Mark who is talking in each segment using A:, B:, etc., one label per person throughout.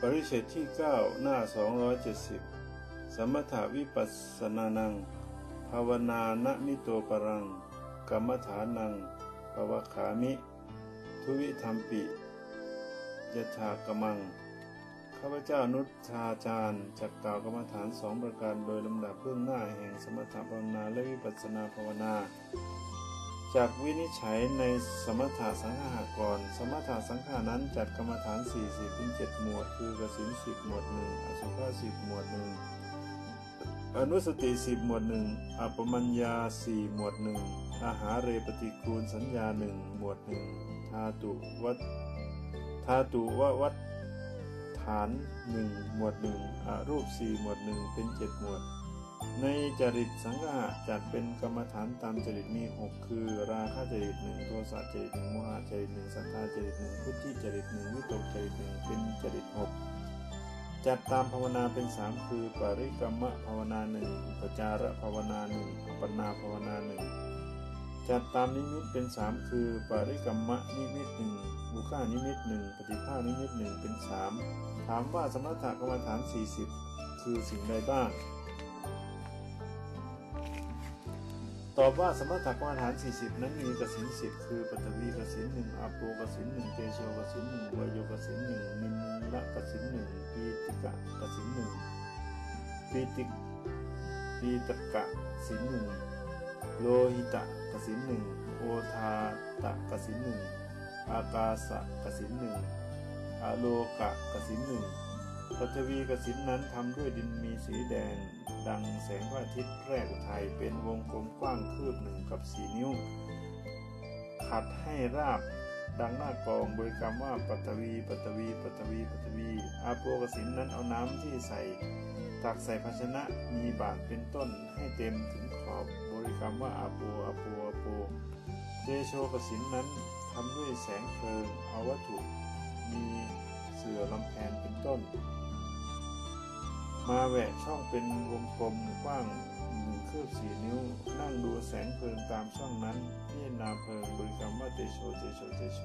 A: ปริเฉดที่ 9 หน้า 270 สมถาวิปัสสนานัง ภาวนานมิโตปรัง กรรมฐานังภวขามิ ทุวิธรรมปิยชากมัง ข้าพเจ้านุชาจารย์จักกล่าวกรรมฐานสองประการโดยลำดับเบื้องหน้าแห่งสมถภาวนาและวิปัสสนาภาวนา จากวินิจฉัยในสมถะสังฆาก่อน สมถะสังฆานั้นจัดกรรมฐาน 40เป็น7หมวด คือกสิน10หมวดหนึ่งอสุภะ10หมวดหนึ่งอนุสติ10หมวดหนึ่งอปมัญญา4หมวดหนึ่งอาหารเรปฏิคูลสัญญาหนึ่งหมวดหนึ่งธาตุวัตธาตุววัฏฐานหนึ่งหมวดหนึ่งอรูปสี่หมวดหนึ่งเป็นเจ็ดหมวด ในจริตสังฆะจัดเป็นกรรมฐานตามจริตมีหกคือ ราคะจริตหนึ่งโทสะจริตหนึ่งโมหะจริตหนึ่งสัทธาจริตหนึ่งพุทธิจริตหนึ่งวิตกจริตหนึ่งเป็นจริตหกจัดตามภาวนาเป็นสามคือ ปริกรรมภาวนาหนึ่งปจาระภาวนาหนึ่งอัปปนาภาวนาหนึ่งจัดตามนิมิตเป็นสามคือ ปริกรรมนิมิตหนึ่งบุค่านิมิตหนึ่งปฏิภาณนิมิตหนึ่งเป็นสามถามว่าสมถะกรรมฐาน 40 คือสิ่งใดบ้าง ตอบว่าสมถะกรรมฐาน 40 นั้นมีกสินสิบคือปฐวีกสินหนึ่งอาโปกสินหนึ่งเตโชกสินหนึ่งวายโยกสินหนึ่งนินละกสินหนึ่งปีติกะกสินหนึ่งปีติปีตกะสินหนึ่งโลหิตะกสินหนึ่งโอทาตะกสินหนึ่งอากาสะกสินหนึ่งอโลกะกสินหนึ่งปฐวีกสินนั้นทำด้วยดินมีสีแดง ดังแสงพระอาทิตย์แรกอุทัยเป็นวงกลมกว้างคืบหนึ่งกับสีนิ้ว ขัดให้ราบดังหน้ากองบริกรรมว่าปฐวีปฐวีปฐวีปฐวี อาโปกสินนั้นเอาน้ำที่ใส่ตักใส่ภาชนะมีบาทเป็นต้นให้เต็มถึงขอบบริกรรมว่าอาโปอาโปอาโปเตโชกสินนั้นทำด้วยแสงเพลิงเอาวัตถุมีเสือลำแพนเป็นต้น มาแหวกช่องเป็นวงกลมกว้างหนึ่งคืบสี่นิ้ว นั่งดูแสงเพลิงตามช่องนั้นพิจารณาเพลิงบริกรรมว่าเตโชเตโชเตโช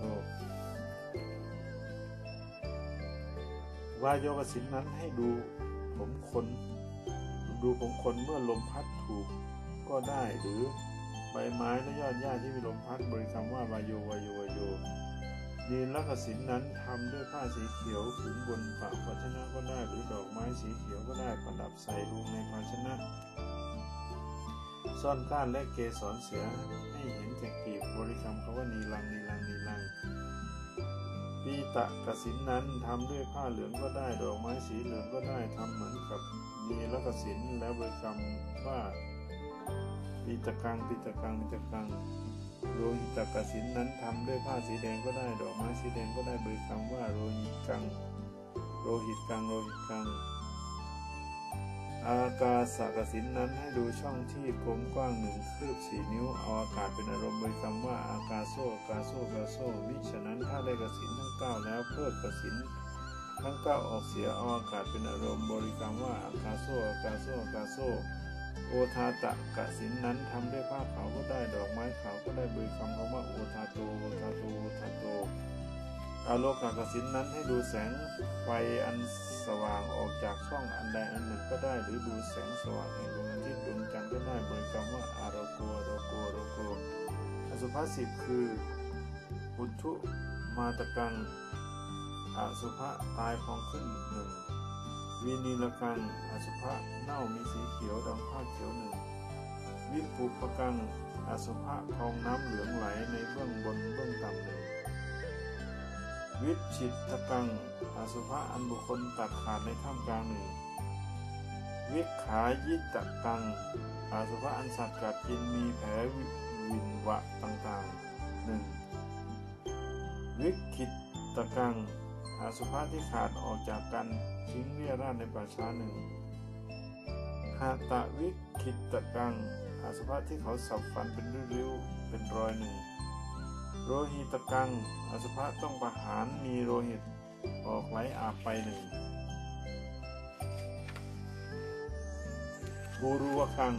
A: วายโยกสินนั้นให้ดูผมคนดูผมคนเมื่อลมพัดถูกก็ได้หรือใบไม้และยอดหญ้าที่มีลมพัดบริกรรมว่าวายโยวายโยวายโย นีนลักษินนั้นทำด้วยผ้าสีเขียวผืนบนปาภาชนะก็ได้หรือดอกไม้สีเขียวก็ได้ประดับใส่ลงในภาชนะ ซ่อนก้านและเกสรเสือให้เห็นแก่กีบบริกรรมคำว่านีลังนีลังนีลังปีตะกสินนั้นทำด้วยผ้าเหลืองก็ได้ดอกไม้สีเหลืองก็ได้ทำเหมือนกับนีลกสินแล้วบริกรรมว่าปีตะกังปีตะกังปีตะกัง โรหิตกสินนั้นทำด้วยผ้าสีแดงก็ได้ดอกไม้สีแดงก็ได้บริกรรมว่าโรหิตกัง โรหิตกังโรหิตกัง อากาศกสินนั้นให้ดูช่องที่กลมกว้างหนึ่งคืบสี่นิ้วเอาอากาศเป็นอารมณ์บริกรรมว่าอากาโซอากาโซกาโซวิฉะนั้นถ้าได้กสินทั้งเก้าแล้วเพิกกสินทั้งเก้าออกเสียเอาอากาศเป็นอารมณ์บริกรรมว่าอากาโซอากาโซอากาโซ โอทาตะกะสินนั้นทำด้วยผ้าขาวก็ได้ดอกไม้ขาวก็ได้บริกรรมคำว่าโอทาโตโอทาโตโอทาโตอาโลกากสินนั้นให้ดูแสงไฟอันสว่างออกจากช่องอันใดอันหนึ่งก็ได้ หรือดูแสงสว่างแห่งดวงอาทิตย์ดวงจันทร์ก็ได้บริกรรมว่าอารโกอารโกอารโกอสุภาษิตคืออุทุมาตะกังอสุภะตายพองขึ้นหนึ่ง วินีลกังอสุภะเน่ามีสีเขียวดำผ้าเขียวหนึ่ง วิปุปกังอสุภะทองน้ำเหลืองไหลในเบื้องบนเบื้องต่ำหนึ่ง วิชิตตะกังอสุภะอันบุคคลตัดขาดในท่ามกลางหนึ่ง วิขายิตกังอสุภะอันสัตว์กัดกินมีแผลวินวะต่างๆหนึ่งวิคิตตะกัง อสุภะที่ขาดออกจากกันทิ้งเรียราดในป่าช้าหนึ่งหาตะวิคิตกัง อาสุภะที่เขาสับฟันเป็นริ้วๆเป็นรอยหนึ่ง โรหิตกัง อาสุภะต้องประหารมีโรหิตออกไหลอาบไปหนึ่งบูรุวกัง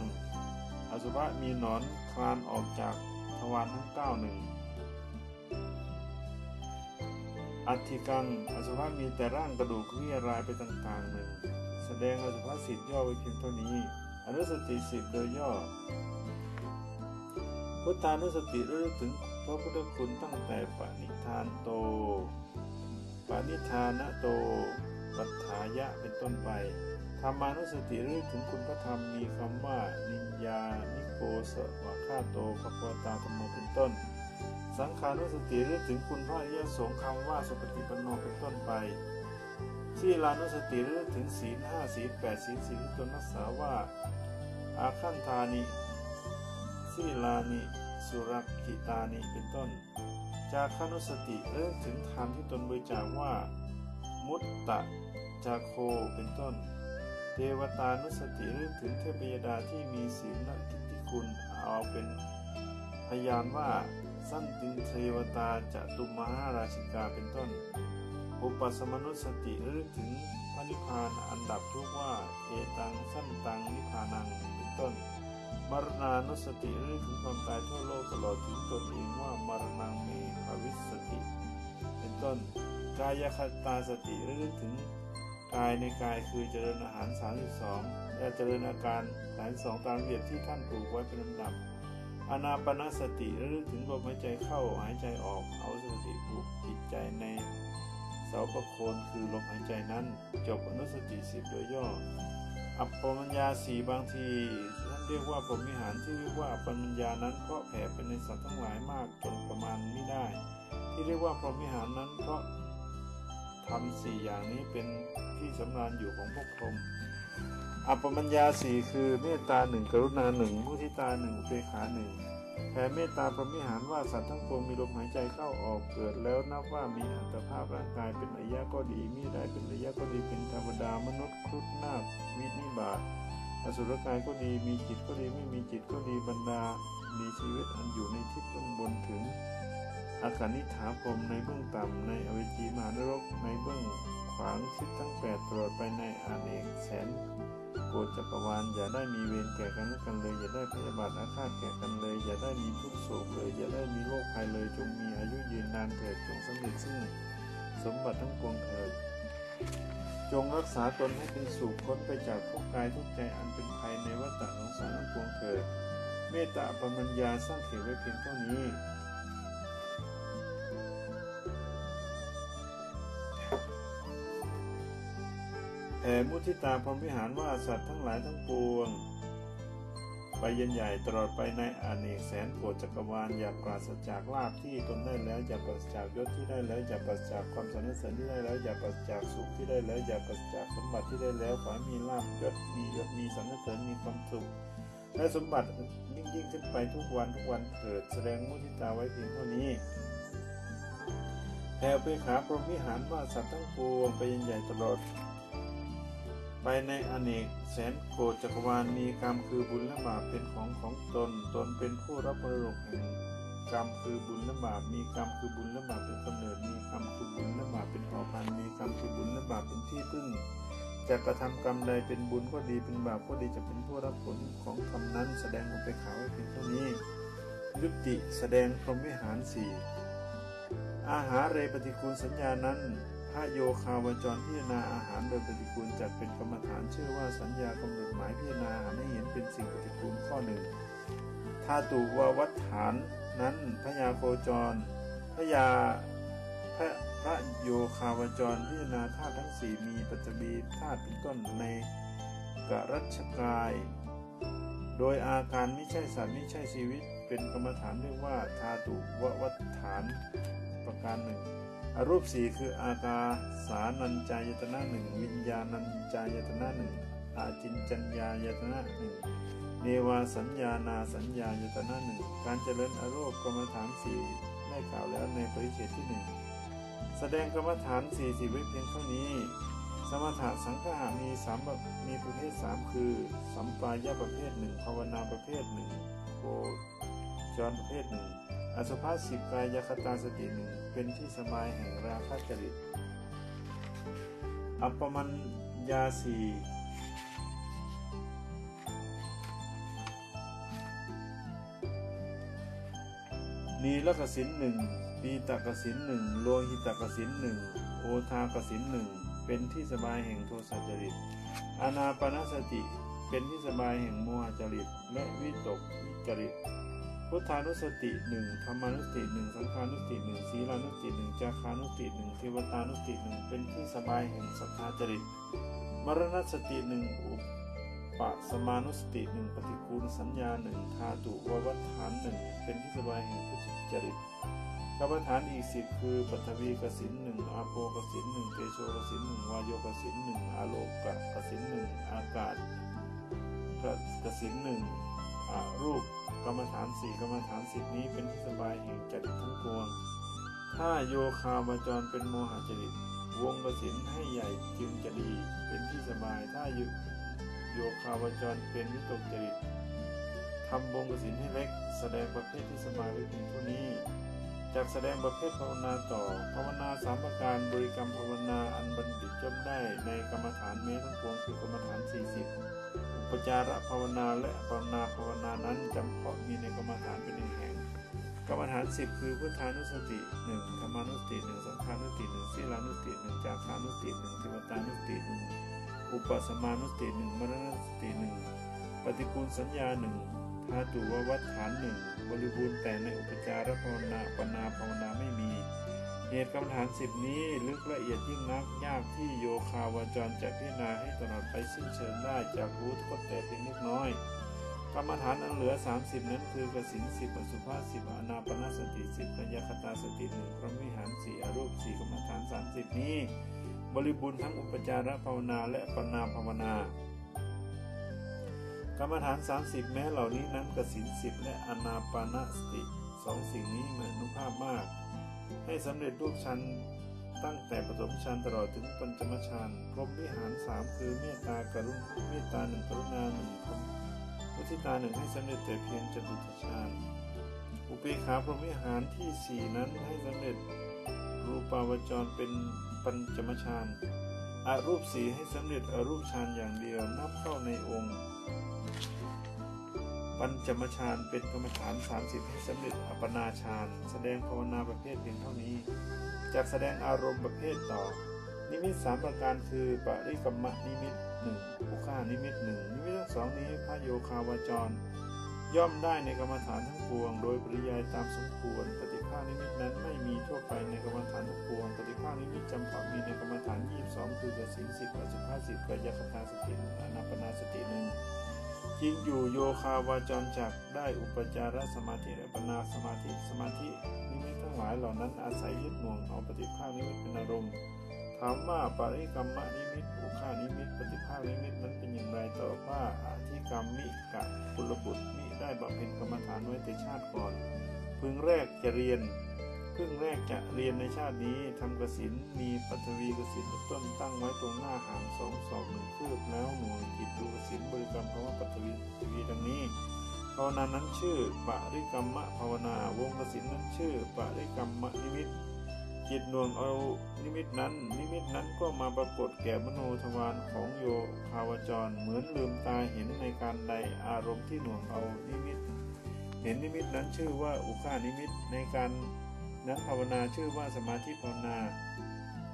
A: อาสุภะมีหนอนคลานออกจากทวารทั้งเก้าหนึ่ง อัฐิกังอสุภะมีแต่ร่างกระดูกเรียรายไปต่างๆหนึ่ง แสดงอสุภะสิบย่อไว้เพียงเท่านี้ อนุสติสิบโดยย่อ พุทธานุสติระลึกถึงพระพุทธคุณตั้งแต่ปณิธานโต ปณิธานะโต ปัฏฐายะเป็นต้นไปธรรมานุสติระลึกถึงคุณพระธรรมมีคำว่า นิญญานิโกสวะฆาโตภควตาธรรมโมเป็นต้น สังขานุสติระลึกถึงคุณพระอริยสงฆ์คำว่าสุปฏิปันโนเป็นต้นไปที่ลานุสติระลึกถึงศีลห้าศีลแปดศีลสี่ที่ตนรักษาว่า อาคันธานิสีลานิ สุรกิตานิ เป็นต้น จากคนุสติเริ่มถึงทานที่ตนบริจาคว่า มุตตะจาโค เป็นต้น เทวตานุสติเริ่มถึงเทพยดาที่มีศีลและทิฏฐิคุณเอาเป็นพยานว่า สั้นตินเทวตาจะตุมหาราชิกาเป็นต้น อุปสมนุสติเริ่มถึงพระนิพพานอันดับทุกว่า เอตังสั้นตังนิพพานังเป็นต้น มรณานุสติเรื่องถึงความตายทั่วโลกตลอดถึงตนเองว่ามรณงเมภวิสติ เป็นต้น กายคตาสติเรื่องถึงกายในกายคือเจริญอาหาร 32 และเจริญอาการ 32 ตามเบียบที่ท่านปลูกไว้เป็นลำดับ อนาปนาสติเรื่องถึงลมหายใจเข้าหายใจออกเอาสติปลูกจิตใจในเสาประโคนคือลมหายใจนั้น จบอนุสติสิบโดยย่อ อัปปมัญญาสีบางทีท่านเรียกว่าพรหมิหารที่เรียกว่าอัปปมัญญานั้นเพราะแผ่ไปในสัตว์ทั้งหลายมากจนประมาณไม่ได้ ที่เรียกว่าพรหมิหารนั้นเพราะทำสี่อย่างนี้เป็นที่สำราญอยู่ของพวกพรหม อัปปมัญญาสี่คือเมตตาหนึ่งกรุณาหนึ่งมุทิตาหนึ่งเบกขาหนึ่งแผ่เมตตาพรหมิหารว่าสัตว์ทั้งปวงมีลมหายใจเข้าออกเกิดแล้วนับว่ามีอัตภาพร่างกายเป็นอายะก็ดีมีได้เป็นอายะก็ดีเป็นธรรมดามนุษย์ครุฑนาควินิบาตอสุรกายก็ดีมีจิตก็ดีไม่มีจิตก็ดีบรรดา มีชีวิตอันอยู่ในทิศเบื้องบนถึงอาการนิถาพรมในเบื้องต่ำในอเวจีมหานรกในเบื้องขวางทิศทั้งแปดตลอดไปในอาเนกแสน โกฏจักรวาลอย่าได้มีเวรแก่กันและกันเลย อย่าได้พยาบาทอาฆาตแก่กันเลย อย่าได้มีทุกข์โศกเลย อย่าได้มีโรคภัยเลย จงมีอายุยืนนานเถิดจงสำเร็จซึ่งสมบัติทั้งปวงเถิดจงรักษาตนให้เป็นสุขพ้นไปจากทุกกายทุกใจอันเป็นภัยในวัฏสงสารทั้งปวงเถิดเมตตาปมัญญาสร้างเขตไว้เพียงเท่านี้ แผ่มุทิตาพรหมวิหารว่าสัตว์ทั้งหลายทั้งปวง ไปยันใหญ่ตลอดไปในอเนกแสนโกจักรวาลอย่าปราศจากลาภที่ตนได้แล้วอย่าปราศจากยศที่ได้แล้วอย่าปราศจากความสรรเสริญที่ได้แล้วอย่าปราศจากสุขที่ได้แล้วอย่าปราศจากสมบัติที่ได้แล้วขอให้มีลาภยศมียศมีสรรเสริญมีความสุขและสมบัติยิ่งยิ่งขึ้นไปทุกวันทุกวันเถิดแสดงมุทิตาไว้เพียงเท่านี้แผ่ไปขาพรหมวิหารว่าสัตว์ทั้งปวงไปยันใหญ่ตลอด ไปในอเนกแสนโกฏจักรวาลมีกรรมคือบุญและบาปเป็นของของตน ตนเป็นผู้รับมรดกแห่งกรรมคือบุญและบาปมีกรรมคือบุญและบาปเป็นกำเนิดมีกรรมคือบุญและบาปเป็นเผ่าพันมีกรรมคือบุญและบาปเป็นที่พึ่งจะกระทำกรรมใดเป็นบุญก็ดีเป็นบาปก็ดีจะเป็นผู้รับผลของกรรมนั้น แสดงออกไปขาวไว้เพียงเท่านี้ ยุติแสดงพรหมวิหารสี่อาหารเรปฏิคูลสัญญานั้น พระโยคาวจรพิจารณาอาหารโดยปฏิกูลจัดเป็นกรรมฐานชื่อว่าสัญญากำหนดหมายพิจารณาให้เห็นเป็นสิ่งปฏิกูลข้อหนึ่งธาตุววัฏฐานนั้นพระยาโคจรพระยาพระพระโยคาวจรพิจารณาธาตุทั้งสี่มีปัจจบีธาตุเป็นต้นในกรัชกาย โดยอาการไม่ใช่สัตว์ไม่ใช่ชีวิต เป็นกรรมฐานเรียกว่าธาตุววัฏฐานประการหนึ่ง อรูปสี่คืออากาสานัญจายตนะหนึ่งวิญญาณัญจายตนะหนึ่งอาจินจัญญายตนะหนึ่งเนวาสัญญานาสัญญายตนะหนึ่งการเจริญอรูปกรรมฐานสี่ได้กล่าวแล้วในปริเชตที่หนึ่งแสดงกรรมฐานสี่สิบไว้เพียงเท่านี้ สมถะสังฆะมีสามแบบมีประเภทสามคือ สัมปายะประเภทหนึ่งภาวนาประเภทหนึ่งโคจรประเภทหนึ่งอสุภาสิบกายคตาสติหนึ่ง เป็นที่สบายแห่งราคะจริต อัปปมัญญาสีนีลกสินหนึ่งปีตกสินหนึ่งโลหิตกสินหนึ่งโอทากสินหนึ่งเป็นที่สบายแห่งโทสะจริต อนาปนสติ เป็นที่สบายแห่งโมหจริต และวิตกวิจริต พุทธานุสติหนึ่งธรรมานุสติหนึ่งสังขานุสติหนึ่งศีลานุสติหนึ่งจาคานุสติหนึ่งเทวตานุสติหนึ่งเป็นที่สบายแห่งสัทธาจริต มรณสติหนึ่งอุปสมานุสติหนึ่งปฏิคูลสัญญาหนึ่งธาตุววัฏฐานหนึ่งเป็นที่สบายแห่งพุทธจริตกรรมฐานอีกสิบคือปัทวีกสินหนึ่งอาโปกสินหนึ่งเตโชกสินหนึ่งวายโยกสินหนึ่งอาโลกกสินหนึ่งอากาศกสินหนึ่ง รูปกรรมฐานสี่กรรมฐานสิบนี้เป็นที่สบายแห่งจริตทั้งปวง ถ้าโยคาวาจรเป็นโมหจริต วงกสินให้ใหญ่จึงจะดี เป็นที่สบาย ถ้าโยคาวาจรเป็นวิตกจริตทำวงกสินให้เล็ก แสดงประเภทที่สบายไว้เพียงเท่านี้จากแสดงประเภทภาวนาต่อ ภาวนาสามประการบริกรรมภาวนาอันบัณฑิตจบได้ในกรรมฐานเมทั้งปวงคือกรรมฐาน 40 ปจาระภาวนาและภาวนาภาวนานั้นจำเพาะมีในกรรมฐานเป็นหนึ่งแห่งกรรมฐาน10คือพุทธานุสติ1ธรรมานุสติ1สังขานุสติ1ศีลานุสติ1จาคานุสติ1เทวตานุสติ1อุปสมานุสติ1มรณสติ1ปฏิกูลสัญญา1ธาตุววัฏฐาน1บริบูรณ์แต่ในอุปจารภาวนาปนาภาวนาไม่มี เหตุกรรมฐานสิบนี้ลึกละเอียดยิ่งนักยากที่โยคาวจรจะพิจารณาให้ตลอดไปสิ้นเชิงได้จากรู้ก็แต่เพียงเล็กน้อย กรรมฐานอันเหลือ 30 นั้นคือกสินสิบอสุภาสิบอนาปนาสติสิบปัญญาคตาสติหนึ่งพระวิหารสี่อรูปสี่กรรมฐาน 30 นี้ บริบูรณ์ทั้งอุปจาระภาวนาและปนาภาวนากรรมฐาน 30 แม้เหล่านี้นั้นกสินสิบและอนาปานสติสองสิ่งนี้เหมือนนุภาพมาก ให้สำเร็จรูปชั้นตั้งแต่ปฐมฌานตลอดถึงปัญจมฌานพรหมวิหารสามคือเมตตากรุณเมตตาหนึ่งกรุณาหนึ่งพรหมมุทิตาหนึ่งให้สำเร็จแต่เพียงจตุตฌานอุเบกขาพรหมวิหารที่สี่นั้นให้สำเร็จรูปาวจรเป็นปัญจมฌานอารูปสีให้สำเร็จอรูปฌานอย่างเดียวนับเข้าในองค์ ปัญจมฌานเป็นกรรมฐาน 30 ให้สำเร็จอัปนาฌานแสดงภาวนาประเภทเพียงเท่านี้จากแสดงอารมณ์ประเภทต่อ นิมิตสามประการคือปริกรรมนิมิตหนึ่งอุค่านิมิตหนึ่งนิมิตทั้งสองนี้พระโยคาวจร ย่อมได้ในกรรมฐานทั้งปวง โดยปริยายตามสมควร ปฏิภาคนิมิตนั้นไม่มีทั่วไปในกรรมฐานทั้งปวง ปฏิภาคนิมิตจำเพาะมีในกรรมฐาน 22 คือกสินสิบอสุภสิบกายคตาสติอานาปานสติหนึ่ง จริงอยู่โยคาวาจรจักได้อุปจารสมาธิและอัปปนาสมาธิสมาธินิมิตทั้งหลายเหล่านั้นอาศัยยึดหน่วงเอาปฏิภาคนิมิตเป็นอารมณ์ถามว่าปริกรรมนิมิตอุคคหนิมิต ปฏิภาคนิมิตนั้นเป็นอย่างไรตอบว่าอาทิกัมมิกะกุลบุตรมิได้บำเพ็ญกรรมฐานไว้แต่ชาติก่อน พึงแรกจะเรียน พึงแรกจะเรียนในชาตินี้ทำกสินมีปฐวีกสินต้นตั้งไว้ตรงหน้าหางสองศอกหนึ่งคืบแล้วหน่วงจิตดูกสินบริกรรมคำว่าปัทวีปัทวีดังนี้ภาวนานั้นชื่อปริกรรมภาวนาวงกสินนั้นชื่อปริกรรมนิมิตจิตหน่วงเอานิมิตนั้น นิมิตนั้นก็มาปรากฏแก่มโนทวารของโยคาวจรเหมือนลืมตาเห็นในการใดอารมณ์ที่หน่วงเอานิมิต เห็นนิมิตนั้นชื่อว่าอุคคหนิมิตในกาล นั้นภาวนาชื่อว่าสมาธิภาวนา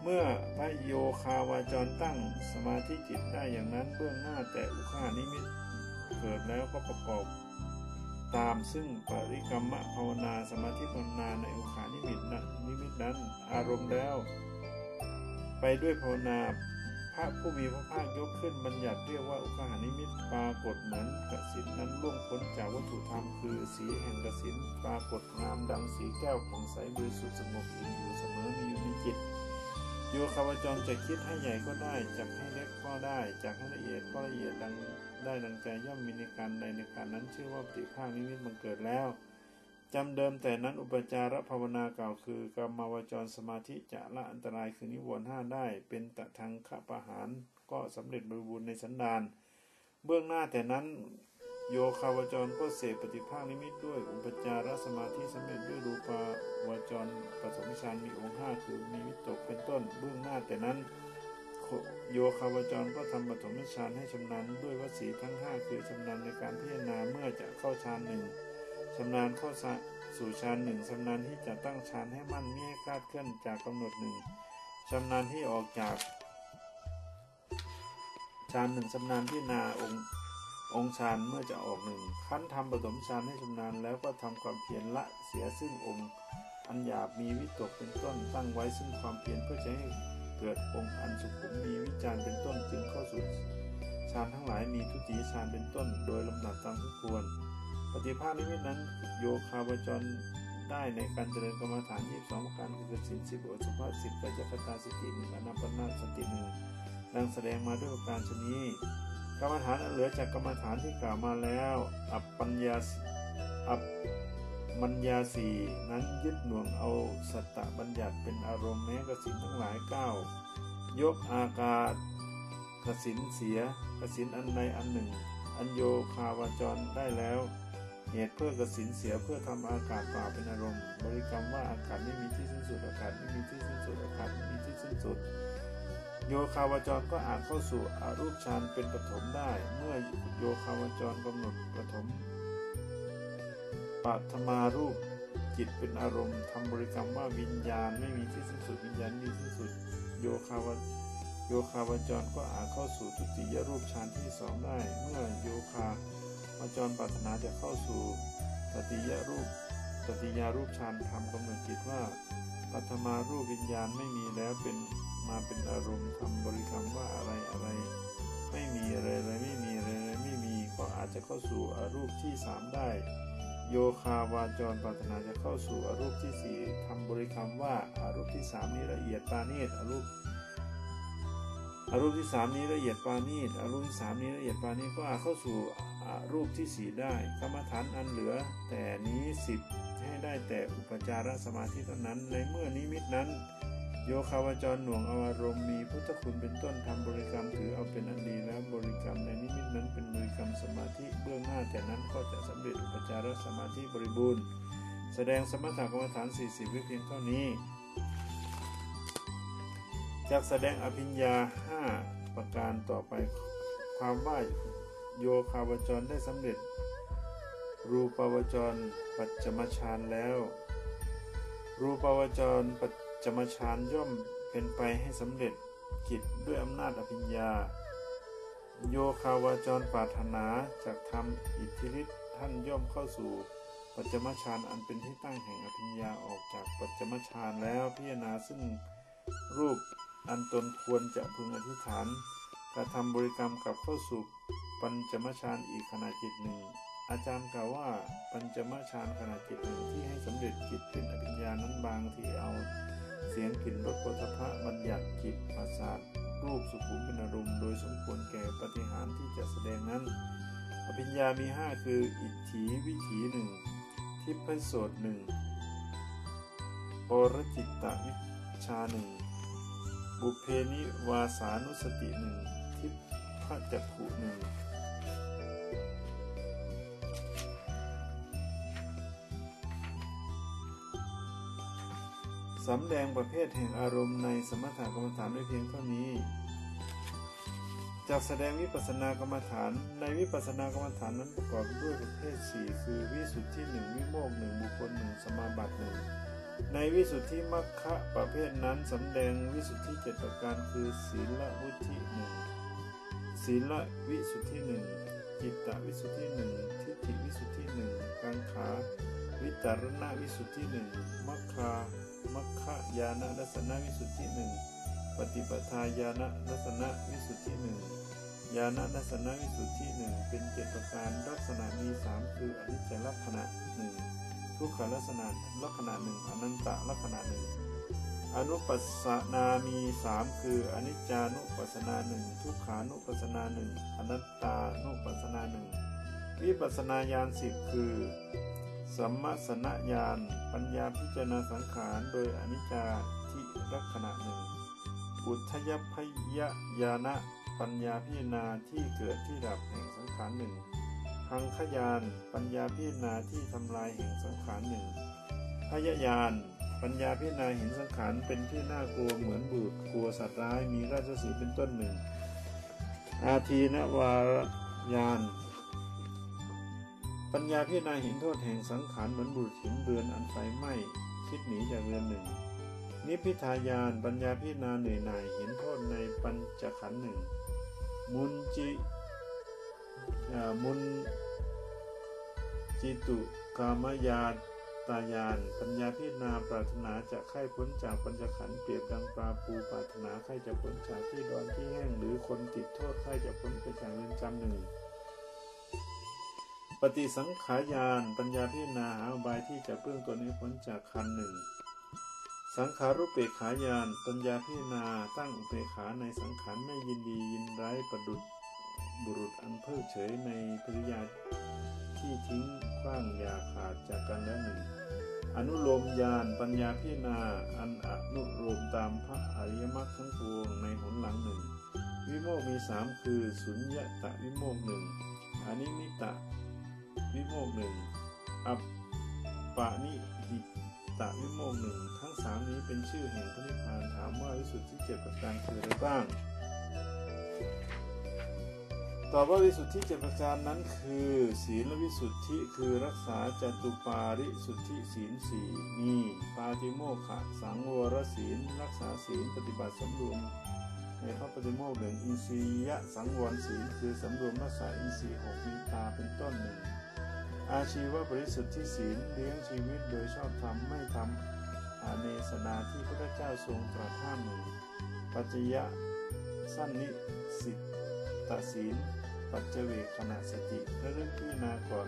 A: เมื่อพระโยคาวาจรตั้งสมาธิจิตได้อย่างนั้นเบื้องหน้าแต่อุคคหนิมิตเกิดแล้วก็ประกอบ ตามซึ่งปริกรรมภาวนาสมาธิภาวนาในอุคคหนิมิตนั้นนิมิตนั้นอารมณ์แล้ว ไปด้วยภาวนา ระผู้มีพระภาคยกขึ้นบัญญัติเรียกว่าอุคานิมิตปรากฏเหมือนกสินนั้นล่วงพ้นจากวัตถุธรรมคือสีแห่งกสินปรากฏงามดังสีแก้วของใสบริสุทธิ์สงบอิ่มอยู่เสมอมีอยู่ในจิตโยคาวจรจะคิดให้ใหญ่ก็ได้จักให้เล็กก็ได้จักให้ละเอียดก็ละเอียดดังได้ดังใจย่อมมีในการใดในการนั้นชื่อว่าปฏิภาคนิมิตบังเกิดแล้ว จำเดิมแต่นั้นอุปจารภาวนาเก่าคือกรรมวจรสมาธิจะละอันตรายคือนิวรณ์ห้าได้ เป็นตะทางขประหารก็สำเร็จบริบูรณ์ในสันดานเบื้องหน้าแต่นั้นโยคาวจรก็เสพปฏิภาคนิมิตด้วย อุปจารสมาธิสำเร็จด้วยรูปาวจรปฐมฌานมีองค์ห้าคือมีวิตกเป็นต้น เบื้องหน้าแต่นั้นโยคาวจรก็ทำปฐมฌานให้ชำนาญด้วยวสีทั้งห้าคือชำนาญในการพิจารณาเมื่อจะเข้าฌานหนึ่ง ชำนาญเข้าสู่ฌานหนึ่งชำนาญที่จะตั้งฌานให้มั่นมิให้คลาดเคลื่อนจากกำหนดหนึ่งชำนาญที่ออกจากฌานหนึ่งชำนาญที่นาองค์องค์ฌานเมื่อจะออกหนึ่งขั้นทำปฐมฌานให้ชำนาญแล้วก็ทำความเพียรละเสียซึ่งองค์อันหยาบมีวิตกเป็นต้นตั้งไว้ซึ่งความเพียรเพื่อจะให้เกิดองค์อันสุขุมมีวิจารณ์เป็นต้นจึงเข้าสู่ฌานทั้งหลายมีทุติยฌานเป็นต้น โดยลำดับตามทุกควร ปฏิภาณนิมิตนั้นโยคาวจรได้ในการเจริญกรรมฐาน22ประการคือสินสิบอสุภาสิบปัจจคตาสติหนึ่งอนาปนาสติหนึ่งดังแสดงมาด้วยประการชนี้กรรมฐานอันเหลือจากกรรมฐานที่กล่าวมาแล้ว อัปปัญญาอัปมัญญาสีนั้นยึดหน่วงเอาสัตตบัญญัติเป็นอารมณ์แม้กสินทั้งหลายเก้ายกอากาศกสินเสียกสินอันใดอันหนึ่ง อัญโยคาวาจรได้แล้ว เหตุเพื่อกสินเสียเพื่อทำอากาศเปล่าเป็นอารมณ์ บริกรรมว่าอากาศไม่มีที่สิ้นสุดอากาศไม่มีที่สิ้นสุดอากาศไม่มีที่สิ้นสุด โยคาวจรก็อาจเข้าสู่อรูปฌานเป็นปฐมได้ เมื่อโยคาวจรกำหนดปฐมปัทมารูปจิตเป็นอารมณ์ทำบริกรรมว่าวิญญาณไม่มีที่สิ้นสุดวิญญาณมีที่สุด โยคาวโยคาวจรก็อาจเข้าสู่ทุติยรูปฌานที่สองได้ เมื่อโยคา วจรปรารถนาจะเข้าสู่ตติยรูปตติยารูปฌานทำกำหนดจิตว่าปัทมารูปวิญญาณไม่มีแล้วเป็นมาเป็นอารมณ์ทำบริกรรมว่าอะไรอะไร ไม่มีอะไรอะไรไม่มีอะไรอะไรไม่มีก็อาจจะเข้าสู่อรูปที่สามได้ โยคาวาจรปรารถนาจะเข้าสู่อรูปที่สี่ทำบริกรรมว่าอารูปที่สามนี้ละเอียดปานีตอารูปอารูปที่สามนี้ละเอียดปานีตอารูปที่สามนี้ละเอียดปานีตก็อาจเข้าสู่ อารูปที่สี่ได้กรรมฐานอันเหลือ แต่นี้สิบให้ได้แต่อุปจารสมาธิเท่านั้น ในเมื่อนิมิตนั้น โยคาวจรหน่วงอารมณ์มีพุทธคุณเป็นต้นทำบริกรรมถือเอาเป็นอันดีแล้วบริกรรมในนิมิตนั้นเป็นบริกรรมสมาธิเบื้องหน้าแต่นั้นก็จะสำเร็จอุปจารสมาธิบริบูรณ์ แสดงสมถกรรมฐาน 40วิเพียงเท่านี้จากแสดงอภิญญา 5 ประการต่อไปความว่า โยคาวจรได้สำเร็จ รูปาวจรปัจจมฌานแล้ว รูปาวจรปัจจมฌานย่อมเป็นไปให้สำเร็จกิจด้วยอำนาจอภิญญา โยคาวาจรปรารถนาจากทำอิทธิฤทธิ์ท่านย่อมเข้าสู่ปัจจมฌานอันเป็นที่ตั้งแห่งอภิญญาออกจากปัจจมฌานแล้วพิจารณาซึ่งรูปอันตนควรจะพึงอธิษฐาน ระทำบริกรรมกลับเข้าสู่ปัญจมฌานอีกขณะจิตหนึ่ง อาจารย์กล่าวว่าปัญจมฌานขณะจิตหนึ่งที่ให้สำเร็จกิจเป็นอภิญญานั้นบางที่เอาเสียงกลิ่นรสโผฏฐะบัญญัติจิตประสาทรูปสุขุมเป็นอารมณ์โดยสมควรแก่ปฏิหารที่จะแสดงนั้น อภิญญามีห้าคืออิทธิวิถีหนึ่งทิพยโสดหนึ่งปรจิตตวิชาหนึ่งบุเพนิวาสานุสติหนึ่ง ทิพจักขุหนึ่งสำแดงประเภทแห่งอารมณ์ในสมถกรรมฐานด้วยเพียงเท่านี้จากแสดงวิปัสสนากรรมฐาน ในวิปัสสนากรรมฐานนั้นประกอบด้วยประเภท 4 คือวิสุทธิหนึ่งวิโมกหนึ่งบุคคลหนึ่งสมาบัติหนึ่งในวิสุทธิมัคคะประเภทนั้นสำแดงวิสุทธิเจ็ดประการคือศีลวุฒิหนึ่ง ศีลวิสุทธิหนึ่งจิตตวิสุทธิหนึ่งทิฏฐิวิสุทธิหนึ่งกังขาวิจารณวิสุทธิหนึ่งมัคคามัคคะญาณรัศนวิสุทธิหนึ่งปฏิปทาญาณรัศนวิสุทธิหนึ่งญาณรัศนวิสุทธิหนึ่งเป็นเจ็ดประการลักษณะมีสามคืออนิจจลักษณะหนึ่งทุกขลักษณะลักษณะหนึ่งอนันตลักษณะหนึ่ง อนุปัสสนามีสามคืออนิจจานุปัสสนาหนึ่งทุกขานุปัสสนาหนึ่งอนัตตานุปัสสนาหนึ่งวิปัสสนาญาณสิบคือสัมมาสนญาณปัญญาพิจารณาสังขารโดยอนิจจาที่ลักษณะหนึ่งอุทยพยญาณปัญญาพิจารณาที่เกิดที่ดับแห่งสังขารหนึ่งพังขยานปัญญาพิจารณาที่ทำลายแห่งสังขารหนึ่งพยญาณ ปัญญาพิจารณาเห็นสังขารเป็นที่น่ากลัวเหมือนบูดกลัวสัตว์ร้ายมีราชสีเป็นต้นหนึ่ง อาทีนวารยานปัญญาพิจารณาเห็นโทษแห่งสังขารเหมือนบุตรเห็นเรือนอันไฟไหม้คิดหนีจากเรือนหนึ่ง นิพพิทายานปัญญาพิจารณาเหนื่อยหน่ายเห็นโทษในปัญจขันธ์หนึ่ง มุนจิมุนจิตุกามยา ตายาน ปัญญาพิจารณาปรารถนาจะไข้พ้นจากปัญจขันธ์เปรียบดังปลาปูปรารถนาไข้จะพ้นจากที่ดอนที่แห้งหรือคนติดโทษไข้จะพ้นไปจากเรือนจำหนึ่งปฏิสังขายานปัญญาพิจารณาหาอุบายที่จะเบื้องตนให้พ้นจากคันหนึ่ง สังขารุปเปกขายาน ปัญญาพิจารณาตั้งอุเบกขาในสังขารไม่ยินดียินร้ายประดุดบุรุษอันเพิกเฉยในปริยาที่ทิ้งขว้างยาขาดจากกันแล้วหนึ่ง อนุโลมญาณปัญญาพิจารณาอันอนุโลมตามพระอริยมรรคทั้งปวงในหนหลังหนึ่ง วิโมกมีสามคือสุญญตะวิโมกหนึ่งอนิมิตะวิโมกหนึ่งอัปปานิหิตะวิโมกหนึ่งทั้งสามนี้เป็นชื่อแห่งพระนิพพานถามว่าวิสุทธิเจ็ดประการคืออะไรบ้าง ตอบว่าวิสุทธิเจ็ดประการนั้นคือ ศีลวิสุทธิคือรักษาจตุปาริสุทธิศีลสี่มีปาติโมขะสังวรศีล รักษาศีลปฏิบัติสำรวมในพระปฏิโมกข์หนึ่งอินทรียสังวรศีลคือสำรวมรักษาอินทรีย์หกมีตาเป็นต้นหนึ่งอาชีวบริสุทธิศีลเลี้ยงชีวิตโดยชอบธรรมไม่ทำอาเนสนาที่พระเจ้าทรงตรัสห้ามหนึ่งปัจจยะสั้นนิสิตศีล ปัจเจเวขณะสติและเรื่องพิจารณาก่อน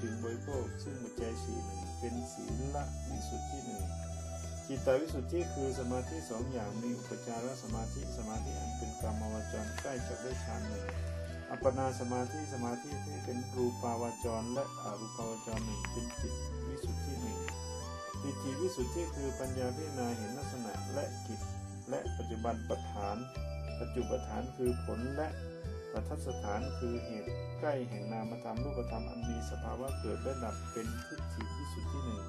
A: จึงบริโภคซึ่งปัจจัยสีหนึ่งเป็นศีลละวิสุทธิหนึ่งจิตตวิสุทธิคือสมาธิสองอย่างมีอุปจารสมาธิสมาธิอันเป็นกรรมวจรใกล้จะได้ฌานหนึ่งอัปปนาสมาธิสมาธิที่เป็นรูปาวจร และอรูปาวจรหนึ่งเป็นจิตวิสุทธิหนึ่งปิติวิสุทธิคือปัญญาพิจารณาเห็นลักษณะและกิจและปัจจุบันปัฏฐาน ปัจจุบันฐานคือผลและ ปัทัสถานคือเหตุใกล้แห่งนามธรรมรูปธรรมอันมีสภาวะเกิดและดับเป็นทิฏฐิวิสุทธิหนึ่ง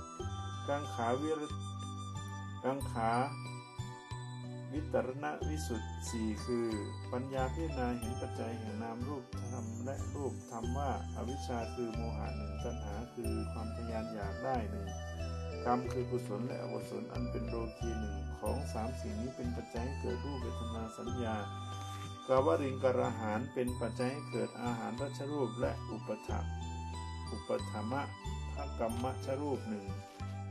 A: กังขาวิรกังขาวิตรณวิสุทธิ์สี่คือ ปัญญาพิจารณาเห็นปัจจัยแห่งนามรูปธรรมและรูปธรรมว่าอาวิชชาคือโมหะหนึ่งตัณหาคือความทยานอยากได้หนึ่งกรรมคือกุศลและอกุศลอันเป็นโลกีหนึ่งของสามสิ่งนี้เป็นปัจจัยเกิดรูปเวทนาสัญญา กาวริงกระหารเป็นปัจจัยให้เกิดอาหารรัชรูปและอุปถะอุปธรรมะภกรรมชรูปหนึ่ง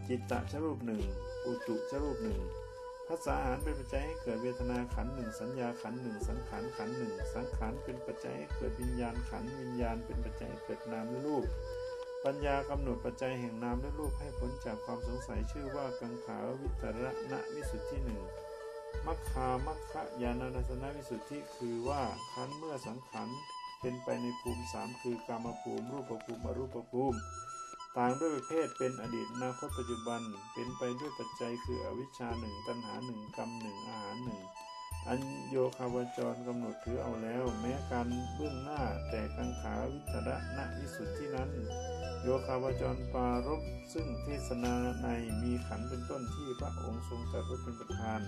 A: จิตตชรูปหนึ่งอุตุชรูปหนึ่งภาษาอาหารเป็นปัจจัยให้เกิดเวทนาขันหนึ่งสัญญาขันหนึ่งสังขารขันหนึ่งสังขารเป็นปัจจัยให้เกิดวิญญาณขันวิญญาณเป็นปัจจัยให้เกิดนามและรูป ปัญญากำหนดปัจจัยแห่งนามและรูปให้พ้นจากความสงสัยชื่อว่ากังขาวิตรณวิสุทธิหนึ่ง มัคคามัคคะยานาทัศนวิสุทธิคือว่าขันเมื่อสังขารเป็นไปในภูมิสามคือกามภูมิรูปภูมิอรูปภูมิ ต่างด้วยประเภทเป็นอดีตอนาคตปัจจุบัน เป็นไปด้วยปัจจัยคืออวิชชาหนึ่งตัณหาหนึ่งกรรมหนึ่งอาหารหนึ่งอันโยคาวจรกำหนดถือเอาแล้ว แม้การเบื้องหน้าแต่กังขาวิตระณวิสุทธินั้น โยคาวจรปารบซึ่งเทศนาในมีขันเป็นต้นที่พระองค์ทรงตรัสไว้เป็นประธาน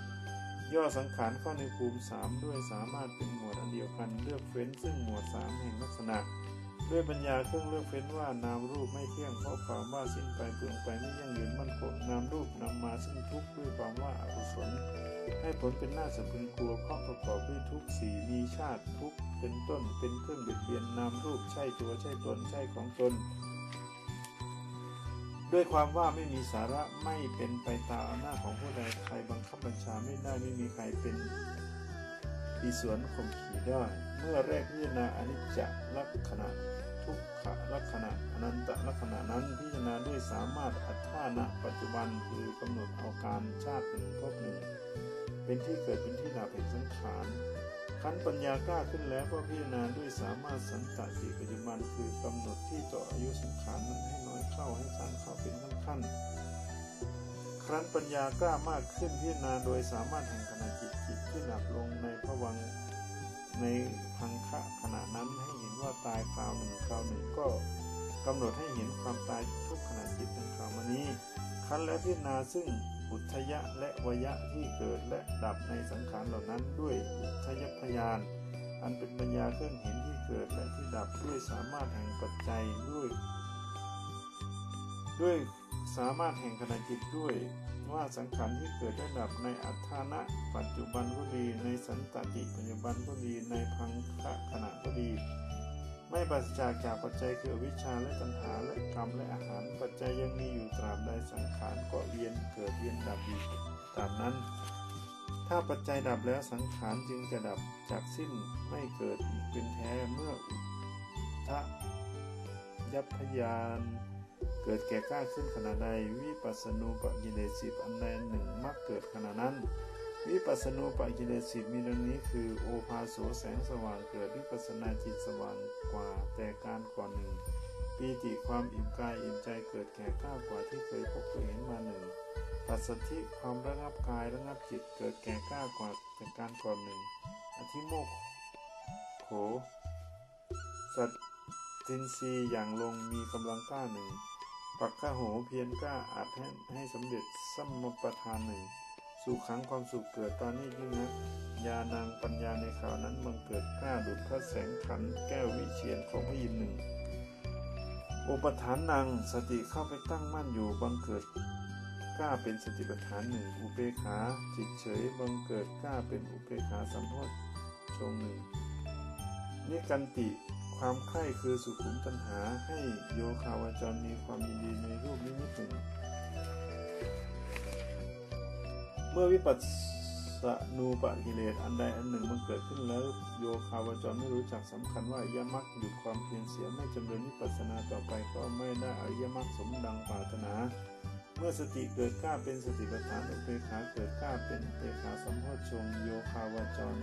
A: ย่อสังขารเข้าในภูมิสามด้วยสามารถเป็นหมวดอันเดียวกันเลือกเฟ้นซึ่งหมวดสามแห่งลักษณะ ด้วยปัญญาเครื่องเลือกเฟ้นว่านามรูปไม่เที่ยงเพราะความว่าสิ้นไปเปลืองไปไม่ยั่งยืนมั่นคงนามรูปนำมาซึ่งทุกข์ด้วยความว่าอกุศลให้ผลเป็นหน้าสะพรึงกลัวเพราะประกอบด้วยทุกสีมีชาติทุกเป็นต้นเป็นเครื่องเบียดเบียนนามรูปใช่ตัวใช่ตนใช่ของตน ด้วยความว่าไม่มีสาระไม่เป็นไปตามอำนาจของผู้ใดใครบังคับบัญชาไม่ได้ไม่มีใครเป็นปีสวนข่มขีได้ เมื่อแรกพิจารณาอนิจจลักษณะทุกขลักษณะอนันตลักษณะนั้นพิจารณาด้วยสามารถอัฏฐานะปัจจุบันคือกำหนดเอาการชาติหนึ่งภพหนึ่ง เป็นที่เกิดเป็นที่ดับแห่งสังขารขั้นปัญญากล้าขึ้นแล้วก็พิจารณาด้วยสามารถสันตติปัจจุบันคือกำหนดที่ต่ออายุสังขารนั้นให้ เข้าให้สั้นเข้าเป็นขั้นขั้นๆ ครั้นปัญญากล้ามากขึ้นพิจารณาโดยสามารถแห่งขณะจิตจิตที่หนักลงในพวังในพังคะขณะนั้นให้เห็นว่าตายคราวหนึ่งคราวหนึ่งก็กำหนดให้เห็นความตายทุกขณะจิตดังกล่าวมานี้คันและพิจารณาซึ่งอุทยะและวยะที่เกิดและดับในสังขารเหล่านั้นด้วยอุทยพยานอันเป็นปัญญาเครื่องเห็นที่เกิดและที่ดับด้วยสามารถแห่งปัจจัยด้วย ด้วยสามารถแห่งขณะจิตด้วยว่าสังขารที่เกิดและดับในอัฏฐานะปัจจุบันก็ดี ในสันตติปัจจุบันก็ดี ในพังคะขณะก็ดี ไม่ปราศจากจากปัจจัยคือวิชชาและตัณหาและกรรมและอาหารปัจจัยยังมีอยู่ตราบใดสังขารก็เวียนเกิดเวียนดับอยู่ตามนั้น ถ้าปัจจัยดับแล้วสังขารจึงจะดับจากสิ้นไม่เกิดอีกเป็นแท้เมื่ออุทะยัพยาน เกิดแก่กล้าขึ้นขณะใด วิปัสสนูปกิเลสิบอันใดหนึ่งมักเกิดขณะนั้น วิปัสสนูปกิเลสิบมีดังนี้คือโอภาโสแสงสว่างเกิดวิปัสนาจิตสว่างกว่าแต่การก่อนหนึ่งปีติความอิ่มกายอิ่มใจเกิดแก่กล้ากว่าที่เคยพบเคยเห็นมาหนึ่งปัสสธิความระงับกายระงับจิตเกิดแก่กล้ากว่าแต่การก่อนหนึ่งอธิโมกโขสัตตินรีอย่างลงมีกำลังกล้าหนึ่ง ปักข้าโหเพียรกล้าอาจให้ให้สำเร็จสัมมประทานหนึ่ง สู่ขังความสุขเกิดตอนนี้ยิ่งนักยานางปัญญาในข่าวนั้นบังเกิดกล้าดุดพระแสงขันแก้ววิเชียนของพระยินหนึ่งอุปทานนางสติเข้าไปตั้งมั่นอยู่บังเกิดกล้าเป็นสติปัฏฐานหนึ่งอุเบขาจิตเฉยบังเกิดกล้าเป็นอุเบขาสัมโพธชงหนึ่งนิกันติ ความใคร่คือสุขุมตัณหาให้โยคาวจรมีความยินดีในรูปนิมิตหนึ่ง เมื่อวิปัสสนูปกิเลสอันใดอันหนึ่งมันเกิดขึ้นแล้วโยคาวจรไม่รู้จักสำคัญว่าอริยมรรคหยุดความเพียรเสียไม่จำเริญวิปัสสนาต่อไปก็ไม่ได้อริยมรรคสมดังปรารถนา เมื่อสติเกิดกล้าเป็นสติปัฏฐานอุเบกขาเกิดกล้าเป็นอุเบกขาสัมโพชฌงโยคาวจร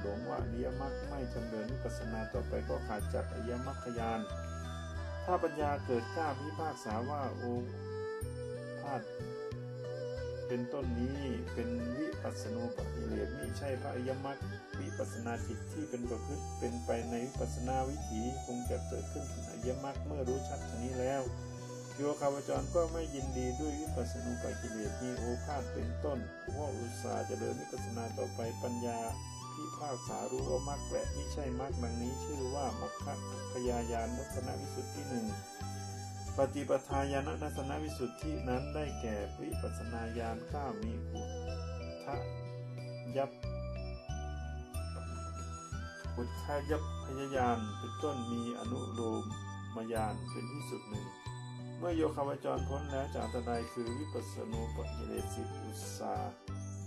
A: หลงว่าอริยมรรคไม่จำเริญวิปัสนาต่อไปก็ขาดจากอริยมรรคยาน ถ้าปัญญาเกิดกล้าพิพากษาว่าโอภาษเป็นต้นนี้เป็นวิปัสสนูปกิเลสมิใช่พระอริยมรรควิปัสนาจิตที่เป็นประพฤติเป็นไปในวิปัสนาวิถีคงจะเกิดขึ้นถึงอริยมรรคเมื่อรู้ชัดชนี้แล้วโยคาวจรก็ไม่ยินดีด้วยวิปัสสนูปกิเลสมีโอภาษเป็นต้นว่าอุตสาห์จะเดินวิปัสนาต่อไปปัญญา พิพากษารู้ว่ามรรคและมิใช่มรรคดังนี้ชื่อว่ามรรคขยายานลักษณะวิสุทธิหนึ่งปฏิปทาญาณทัศนวิสุทธินั้นได้แก่วิปัสนาญาณก้ามีอุทะยับอุทะยับพยายานเป็นต้นมีอนุโลมมยานเป็นที่สุดหนึ่งเมื่อโยคาวจรพ้นแล้วจากตรายคือวิปัสสนูปกิเลสิบอุสา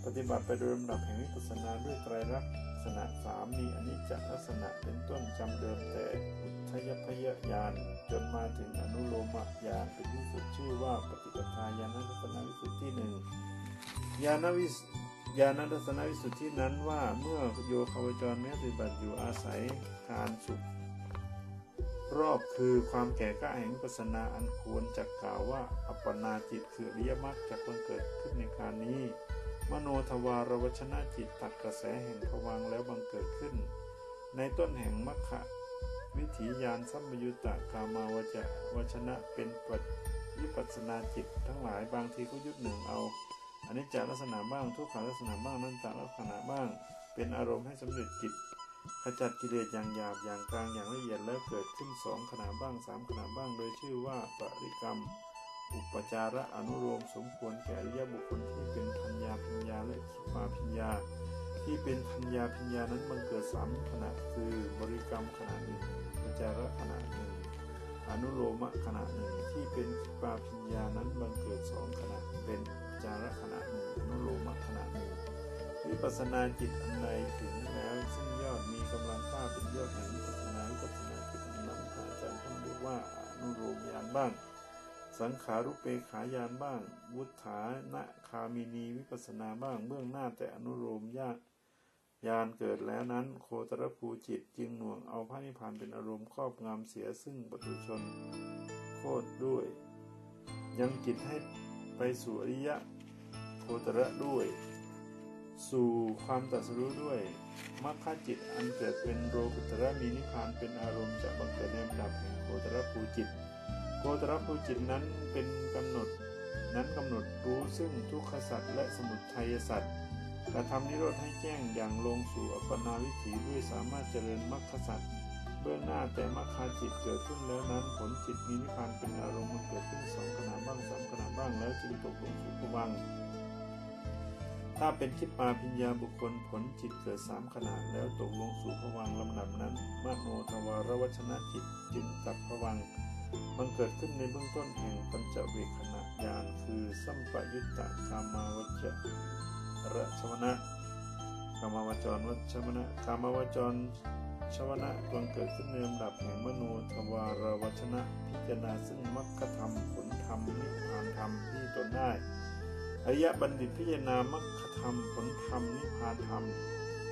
A: ปฏิบัติไปโดยลำดับแห่งวิปัสสนาด้วยไตรลักษณะสามมีอนิจจลักษณะเป็นต้นจำเดิมแต่อุทยพยญาณจนมาถึงอนุโลมญาณเป็นที่สุดชื่อว่าปฏิปทาญาณทัศนวิสุทธิหนึ่งญาณวิสญาณทัศนวิสุทธินั้นว่าเมื่อโยคาวจรแม้ปฏิบัติอยู่อาศัยการสุข รอบคือความแก่กล้าแห่งปัสนาอันควรจะกล่าวว่าอัปปนาจิตคืออริยมรรคจะควรเกิดขึ้นในการนี้ มโนทวารวชนะจิตตัดกระแสแห่งภวังแล้วบังเกิดขึ้น ในต้นแห่งมรรคะวิถียานสัมยุตตะกามาวจะวชนะเป็นปัจวิปัสสนาจิต ทั้งหลายบางทีก็ยึดหนึ่งเอาอันนี้จะลักษณะบ้างทุกขังลักษณะบ้างนันตะลักษณะบ้าง เป็นอารมณ์ให้สำเร็จจิตขจัดกิเลสอย่างหยาบอย่างกลางอย่างละเอียดแล้วเกิดขึ้นสองขณะบ้างสามขณะบ้าง โดยชื่อว่าปริกรรม อุปจาระอนุโลมสมควรแก่อริยบุคคลที่เป็นพัญญาพิญญาและคิปาพิญญา ที่เป็นพัญญาพิญญานั้นมันเกิดสามขณะคือบริกรรมขณะหนึ่งอุปจาระขณะหนึ่งอนุโลมขณะหนึ่งที่เป็นคิปาพิญญานั้นมันเกิดสองขณะเป็นจาระขณะหนึ่งอนุโลมขณะหนึ่งวิปัสนาจิตอันใดถึงแล้วซึ่งยอดมีกำลังกล้าเป็นยอดแห่งวิปัสนาวิปัสนาจิตนั้นอาจารย์ท่านเรียกว่าอนุโลมญาณบ้าง สังขารุปเปขายานบ้าง วุฒานะคามินีวิปัสนาบ้างเบื้องหน้าแต่อนุโลมญาณยานเกิดแล้วนั้นโคตรภูจิตจึงหน่วงเอาพระนิพพานเป็นอารมณ์ครอบงำเสียซึ่งปุถุชน โคตรด้วย ยังจิตให้ไปสู่อริยะโคตระด้วย สู่ความตรัสรู้ด้วยมรรคจิตอันเกิดเป็นโลกุตระมีนิพพานเป็นอารมณ์จะบังเกิดในลำดับแห่งโคตรภูจิต โคตรภูจิตนั้นเป็นกำหนด นั้นกำหนดรู้ซึ่งทุกขสัตว์และสมุทัยสัตว์กระทำนิโรธให้แจ้งอย่างลงสู่อัปปนาวิถีด้วยสามารถเจริญมรรคสัตว์เบื้องหน้าแต่มัคคาจิตเกิดขึ้นแล้วนั้นผลจิตมีนิพพานเป็นอารมณ์มันเกิดขึ้นสองขณะบ้างสามขณะบ้างแล้วจึงตกลงสู่ภวังถ้าเป็นคิดมาพิญญาบุคคลผลจิตเกิดสามขณะแล้วตกลงสู่ภวังลำดับนั้นมโนทวารวชนะจิตจึงตัดภวังค มันเกิดขึ้นในเบื้องต้นแห่งปัญจเวคขณะญาณคือสัมปยุตตะกามาวจระชวนะกามาวจรวัชมนะกามาวจรชวนะบังเกิดขึ้นในลำดับแห่งมโนทวารวชนะพิจารณาซึ่งมรรคธรรมผลธรรมนิพพานธรรมที่ตนได้อริยบัณฑิตพิจารณามรรคธรรมผลธรรมนิพพานธรรม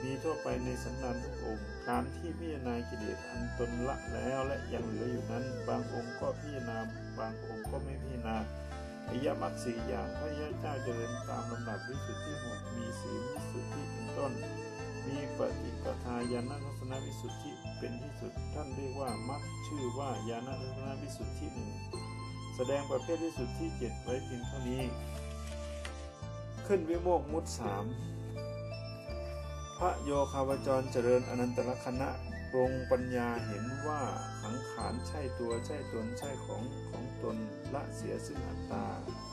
A: มีทั่วไปในสันดานทุกองค์ การที่พิจารณากิเลสอันตนละแล้วและยังเหลืออยู่นั้น บางองค์ก็พิจารณาบางองค์ก็ไม่พิจารณาอริยมรรคสี่อย่างพระยาเจ้าเจริญตามลำดับวิสุทธิหกมีศีลวิสุทธิเป็นต้น มีปฏิปทาญาณทัศนวิสุทธิเป็นที่สุดท่านเรียกว่ามรรคชื่อว่าญาณทัศนวิสุทธิหนึ่งแสดงประเภทวิสุทธิเจ็ดไว้เพียงเท่านี้ ขึ้นวิโมกมุตสาม พระโยคาวจรเจริญอนันตลคณะปรงปัญญาเห็นว่าขังขานใช่ตัวใช่ตนใช่ของของตนละเสียซึ่งอัตตา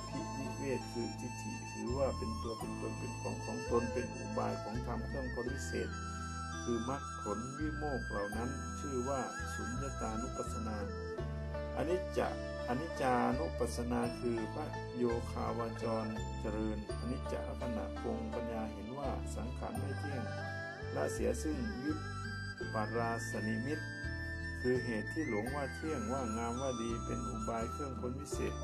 A: พินิเวศคือทิฏฐิถือว่าเป็นตัวเป็นตนเป็นของของตนเป็นอุบายของธรรมเครื่องพลิเศษ คือมรรคผลวิโมกเหล่านั้น ชื่อว่าสุญญตานุปัสสนาอนิจจอนิจจานุปัสสนาคือพระโยคาวาจรเจริญอนิจจลักษณะปรงปัญญาเห็น ว่าสังขารไม่เที่ยงละเสียซึ่งวิปาราสนิมิต คือเหตุที่หลงว่าเที่ยงว่างามว่าดีเป็นอุบายเครื่องพ้นวิเศษ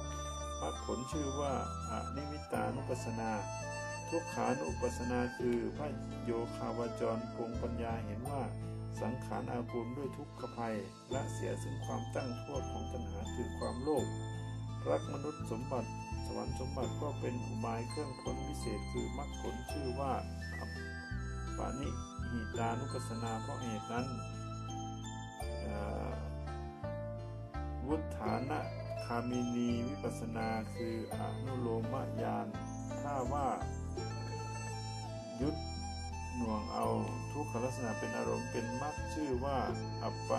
A: มรรคผลชื่อว่าอนิมิตานุปัสนา ทุกขานุปัสนาคือพระโยคาวาจรปรงปัญญาเห็นว่าสังขารอาภูมด้วยทุกขภัยและเสียซึ่งความตั้งโทษของตัณหาคือความโลภรักมนุษย์สมบัติ วรรค์สมบัติก็เป็นอุบายเครื่องพ้นวิเศษคือมรรคผลชื่อว่าอัปปานิหิตานุปัสนาเพราะเหตุนั้นวุฒานะคามินีวิปัสสนาคืออนุโลมญาณถ้าว่ายุดหน่วงเอาทุกขลักษณะเป็นอารมณ์เป็นมรรคชื่อว่าอัปป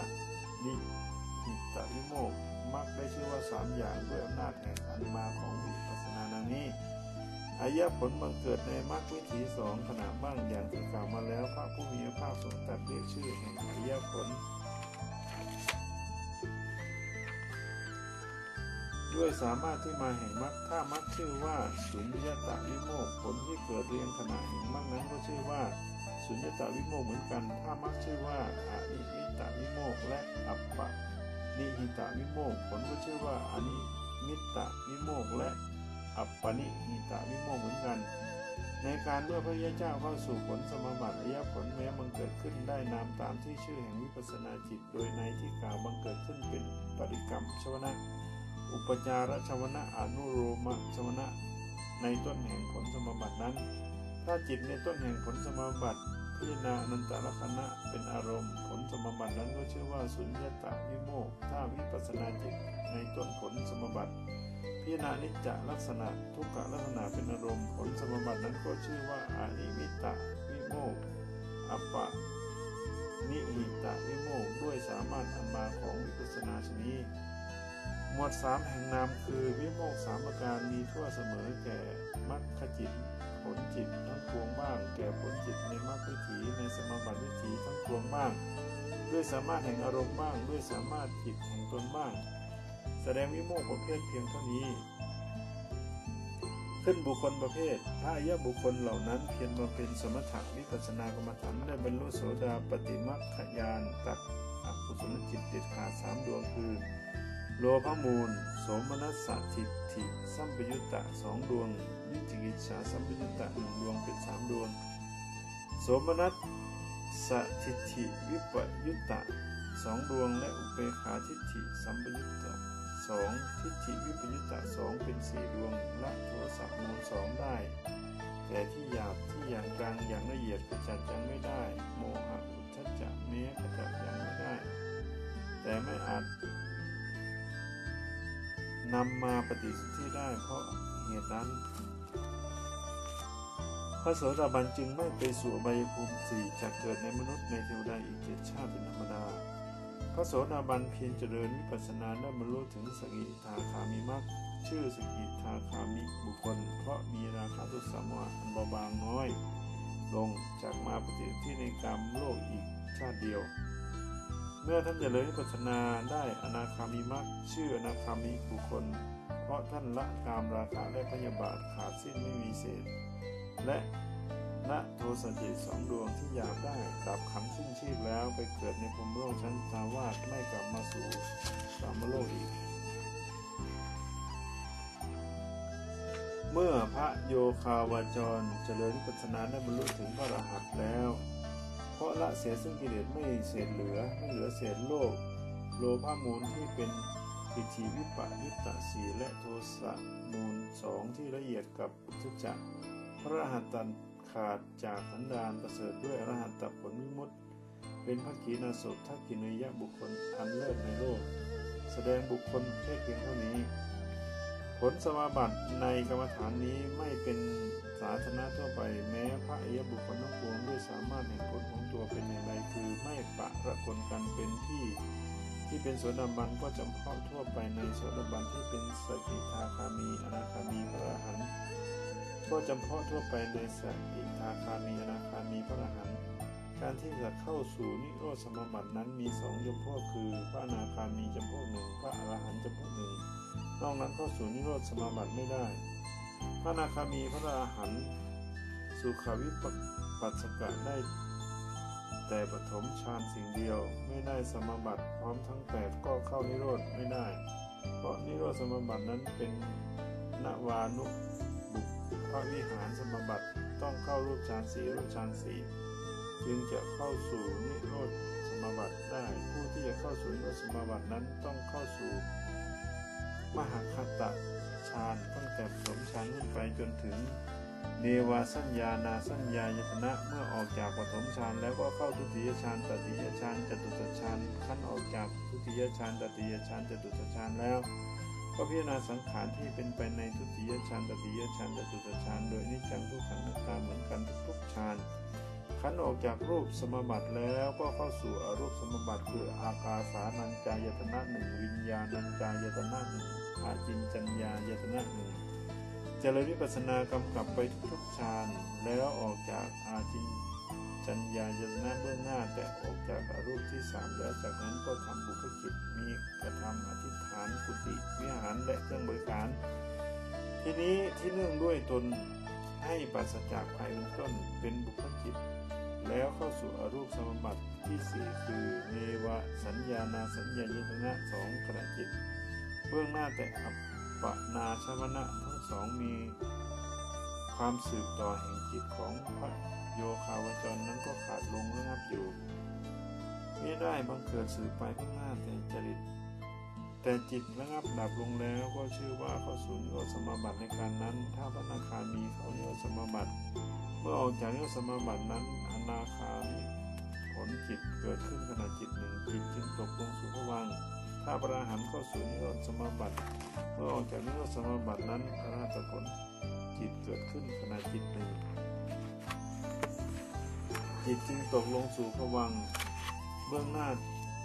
A: นิหิตวิโมก มรรคได้ชื่อว่าสามอย่างด้วยอำนาจแห่งอันมาของวิปัสสนานานี้อายะผลบังเกิดในมรรควิถีสองขณะบ้างอย่างที่กล่าวมาแล้วพระผู้มีพระภาคทรงตรัสเรียกชื่อแห่งอายะผล ด้วยสามารถที่มาแห่งมรรคถ้ามรรคชื่อว่าสุญญตาวิโมกผลที่เกิดเรียงขณะแห่งมรรคนั้นก็ชื่อว่าสุญญตาวิโมกเหมือนกัน ถ้ามรรคชื่อว่าอานิมิตาวิโมกและอัปปะ นิหิตาวิโมกผลก็ชื่อว่าอานิมิตาวิโมกและอัปปนิหิตาวิโมกเหมือนกัน ในการเมื่อพระยาเจ้าเข้าสู่ผลสมบัติอายะผลแม้บังเกิดขึ้นได้นามตามที่ชื่อแห่งวิปัสนาจิต โดยในที่กล่าวบังเกิดขึ้นเป็นปริกรรมชวนะ อุปจารชวนะอนุโลมชวนะในต้นแห่งผลสมบัตินั้น ถ้าจิตในต้นแห่งผลสมบัติ พิจารณาอนันตลักษณะเป็นอารมณ์ ผลสมบัตินั้นก็ชื่อว่าสุญญตาวิโมกถ้าวิปัสนาจิตในต้นผลสมบัติพิจารณานิจจลักษณะทุกขลักษณะเป็นอารมณ์ ผลสมบัตินั้นก็ชื่อว่าอานิมิตะวิโมกอัปปะนิหิตะวิโมกด้วยสามารถอันมาของวิปัสนาชนีหมวดสามแห่งนามคือวิโมกสามประการมีทั่วเสมอแก่มรรคจิต ลจิตทั้งปวงบ้าง แก่ผลจิตในมรรควิถีในสมบัติวิถีทั้งปวงบ้าง ด้วยสามารถแห่งอารมณ์บ้าง ด้วยสามารถจิตแห่งตนบ้าง แสดงวิโมกประเภทเพียงเท่านี้ ขึ้นบุคคลประเภทพระอริยบุคคลเหล่านั้นเพียรมาเป็นสมถะวิปัสสนากรรมฐานได้บรรลุโสดาปฏิมัคคยานตัดอกุศลจิตเด็ดขาดสามดวงคือโลภมูลโสมนัสสทิฏฐิสัมปยุตตะสองดวง วิจิกิจฉาสัมปยุตตะหนึ่งดวงเป็นสามดวง โสมนัสสทิฏฐิวิปยุตตะสองดวงและอุเปขาทิฏฐิสัมปยุตตะสองทิฏฐิวิปยุตตะสองเป็นสี่ดวงละโทสะมูลสองได้ แต่ที่หยาบที่อย่างกลางอย่างละเอียดขจัดยังไม่ได้ โมหะอุทธัจจะแม้ขจัดยังไม่ได้ แต่ไม่อาจนำมาปฏิสนธิได้เพราะเหตุนั้น พระโสดาบันจึงไม่ไปสู่อบภูมิสี่จะเกิดในมนุษย์ในเทวดาอีกเจ็ดชาติเป็นธรรมดา พระโสดาบันเพียรเจริญวิปัสสนาได้บรรลุถึงสกิทาคามิมักชื่อสกิทาคามิบุคคล เพราะมีราคะทุสามวะอันเบาบางน้อย ลงจากมาปฏิที่ในกรรมโลกอีกชาติเดียว เมื่อท่านเจริญวิปัสสนาได้อนาคามิมักชื่ออนาคามิบุคคล เพราะท่านละกามราคะและพยาบาทขาดสิ้นไม่มีเศษ และละโทสจิตสองดวงที่อยากได้กลับขันสิ้นชีพแล้วไปเกิดในภูมิโลกชั้นทาวาสไม่กลับมาสู่สามโลกอีก เมื่อพระโยคาวาจรเจริญปัสนาได้บรรลุถึงพระรหันต์แล้ว เพราะละเสียซึ่งกิเลสไม่เศษเหลือไม่เหลือเศษโลก โลภะมูลที่เป็นปิถีวิปะยุตตะสีและโทสะมูลสองที่ละเอียดกับทุจจะ พระอรหันตันขาดจากสันดานประเสริฐด้วยอรหันตผลวิมุตติ เป็นพระขีณาสพทักกินยะบุคคลอันเลิศในโลก แสดงบุคคลแค่เพียงเท่านี้ ผลสมาบัติในกรรมฐานนี้ไม่เป็นสาธารณะทั่วไปแม้พระอริยบุคคลทั้งปวงด้วยสามารถแห่งผลของตัวเป็นอย่างไรคือไม่ปะระคนกันเป็นที่ที่เป็นโสดาบันก็จำเพาะทั่วไปในโสดาบันที่เป็นสกิทาคามีอนาคามีพระอรหันต์ ก็จำเพาะทั่วไปในสกิทาคามีอนาคามีพระอรหันต์การที่จะเข้าสู่นิโรธสมบัตินั้นมีสองจำพวกคือพระอนาคามีจำพวกหนึ่งพระอรหันต์จำพวกหนึ่งนอกนั้นเข้าสู่นิโรธสมบัติไม่ได้ พระอนาคามีพระอรหันต์สุขวิปัสสกะได้แต่ปฐมฌานสิ่งเดียวไม่ได้สมบัติพร้อมทั้งแปดก็เข้านิโรธไม่ได้ เพราะนิโรธสมบัตินั้นเป็นนวานุ บุพวิหารสมบัติต้องเข้ารูปฌานสี่รูปฌานสี่จึงจะเข้าสู่นิโรธสมบัติได้ ผู้ที่จะเข้าสู่นิโรธสมบัตินั้นต้องเข้าสู่ มหาคตะฌานตั้งแต่ปฐมฌานขึ้นไปจนถึง เนวาสัญญานาสัญญายตนะเมื่อออกจากปฐมฌานแล้วก็เข้าทุติยฌานตติยฌานจตุตฌานขั้นออกจากทุติยฌานตติยฌานจตุตฌานแล้ว ก็พิจารณาสังขารที่เป็นไปในทุติยฌานตติยฌานจตุตฌานโดยนิจังทุกขังนัตตาเหมือนกันทุกๆฌานขันออกจากรูปสมบัติแล้วก็เข้าสู่อรูปสมบัติคืออากาสานัญจายตนะหนึ่งวิญญาณัญจายตนะหนึ่งอาจินจัญญายตนะหนึ่งเจริญวิปัสสนากำกับไปทุกๆฌานแล้วออกจากอาจิน จัญญายตนะเบื้องหน้าแต่ออกจากอรูปที่สามแล้วจากนั้นก็ทำบุคกิจมีกระทำอธิษฐานกุฏิวิหารและเครื่องบริการ ทีนี้ที่เนื่องด้วยตนให้ปราศจากภัยเป็นต้นเป็นบุคกิจ แล้วเข้าสู่อรูปสมบัติที่สี่คือเนวสัญญานาสัญญายตนะสองขณะจิต เบื้องหน้าแต่อัปปนาชวนะทั้งสองมีความสืบต่อแห่งจิตของพระ โยคาวจรนั้นก็ขาดลงระงับอยู่ไม่ได้บังเกิดสืบไปข้างหน้าแต่จริต แต่จิตระงับดับลงแล้วก็ชื่อว่าเข้าสู่นิโรธสมาบัติในการนั้น ถ้าพระนาคามีเข้านิโรธสมาบัติเมื่อออกจากนิโรธสมาบัตินั้นอนาคามิผลจิตเกิดขึ้นขณะจิตหนึ่งจิตจึงตกลงสู่ภวังถ้าพระอรหันต์เข้าสู่นิโรธสมาบัติเมื่อออกจากนิโรธสมาบัตินั้นอรหัตผลจิตเกิดขึ้นขณะจิตหนึ่ง จิตจึงตกลงสู่ภวังเบื้องหน้า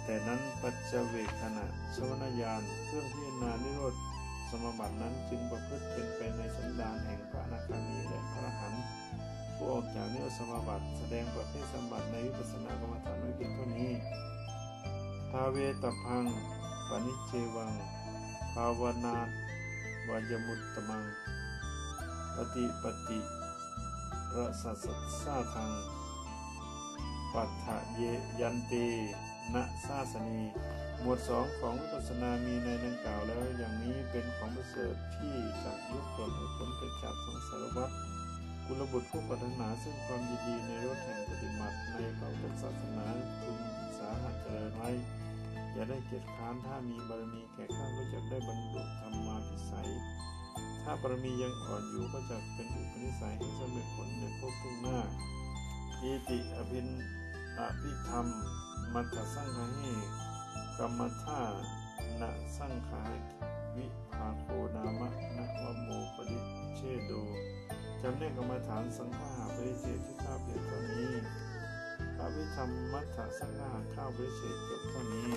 A: แต่นั้นปัจเจเวกขณะชวนญาณเครื่องพิจารณานิโรธสมบัตินั้นจึงประพฤติเป็นไปในสันดานแห่งพระอนาคามีและพระอรหันต์ผู้ออกจากนิโรธสมบัติแสดงประเภทสมบัติในวิปัสสนากรรมฐานไว้เพียงเท่านี้ทาเวตพังปนิเจวัง ภาวนาวายมุตตมัง ปฏิปฏิระสัสสาทัง ปัฏฐะเยยันตีณซาสนี หมวดสองของวิปัสสนามีในดังกล่าวแล้วอย่างนี้เป็นของประเสริฐที่จักยกตนให้พ้นไปจากสงสารวัฏกุลบุตรผู้ปรารถนาซึ่งความยินดีในรถแห่งปฏิบัติในพระพุทธศาสนาพึงศึกษาหัดเจริญไว้อย่าได้เกียจค้านถ้ามีบารมีแก่ข้าก็จะได้บรรลุธรรมาภิสัย ถ้าบารมียังอ่อนอยู่ก็จะเป็นอุปนิสัยให้สำเร็จผลในภพข้างหน้าอิติอภิน อภิธรรม มัตสังฆเหกรรมท่านะสังขายวิภาโคนามะนะวโมปริเชโดจำแนกกรรมฐานสังฆาปริเศษที่ข้าเพียงเท่านี้อภิธรรมมัทธสังหาข้าววิเศษจบเท่านี้